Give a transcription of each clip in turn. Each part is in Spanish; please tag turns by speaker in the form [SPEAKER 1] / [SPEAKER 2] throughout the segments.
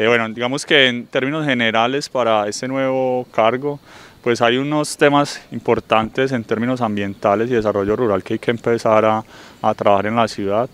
[SPEAKER 1] Eh, bueno, digamos que en términos generales para este nuevo cargo, pues hay unos temas importantes en términos ambientales y desarrollo rural que hay que empezar a, a trabajar en la ciudad.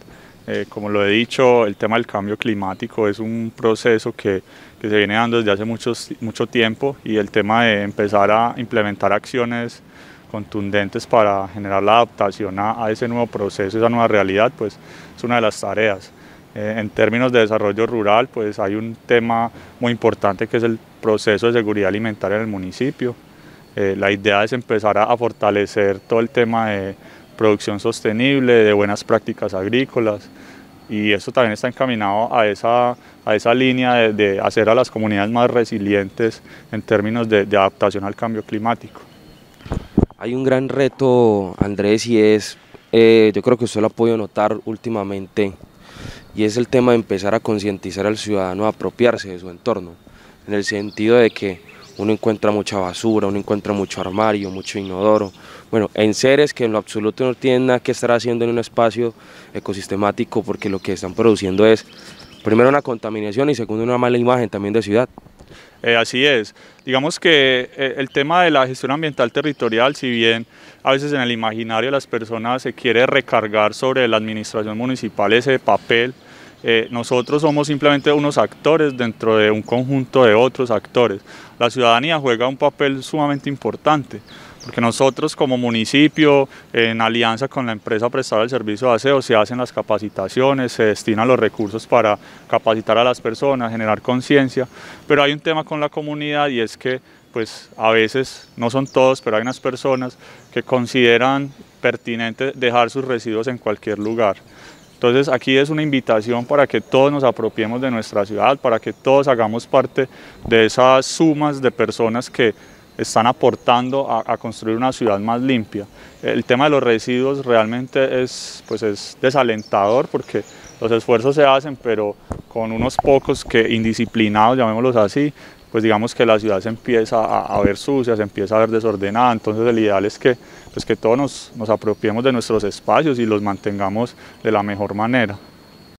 [SPEAKER 1] Eh, como lo he dicho, el tema del cambio climático es un proceso que, que, se viene dando desde hace muchos, mucho tiempo y el tema de empezar a implementar acciones contundentes para generar la adaptación a, a ese nuevo proceso, esa nueva realidad, pues es una de las tareas. Eh, en términos de desarrollo rural, pues hay un tema muy importante que es el proceso de seguridad alimentaria en el municipio. Eh, la idea es empezar a, a fortalecer todo el tema de producción sostenible, de buenas prácticas agrícolas y eso también está encaminado a esa, a esa línea de, de hacer a las comunidades más resilientes en términos de, de, adaptación al cambio climático.
[SPEAKER 2] Hay un gran reto, Andrés, y es, eh, yo creo que usted lo ha podido notar últimamente, y es el tema de empezar a concientizar al ciudadano a apropiarse de su entorno, en el sentido de que uno encuentra mucha basura, uno encuentra mucho armario, mucho inodoro, bueno, en seres que en lo absoluto no tienen nada que estar haciendo en un espacio ecosistemático porque lo que están produciendo es, primero una contaminación y segundo una mala imagen también de ciudad.
[SPEAKER 1] Eh, así es. Digamos que eh, el tema de la gestión ambiental territorial, si bien a veces en el imaginario de las personas se quiere recargar sobre la administración municipal ese papel, eh, nosotros somos simplemente unos actores dentro de un conjunto de otros actores. La ciudadanía juega un papel sumamente importante porque nosotros como municipio, en alianza con la empresa prestada del servicio de aseo, se hacen las capacitaciones, se destinan los recursos para capacitar a las personas, generar conciencia, pero hay un tema con la comunidad y es que pues a veces, no son todos, pero hay unas personas que consideran pertinente dejar sus residuos en cualquier lugar. Entonces aquí es una invitación para que todos nos apropiemos de nuestra ciudad, para que todos hagamos parte de esas sumas de personas que están aportando a, a, construir una ciudad más limpia. El tema de los residuos realmente es, pues es desalentador porque los esfuerzos se hacen, pero con unos pocos que indisciplinados, llamémoslos así, pues digamos que la ciudad se empieza a, ver sucia, se empieza a ver desordenada, entonces el ideal es que, pues que todos nos, nos apropiemos de nuestros espacios y los mantengamos de la mejor manera.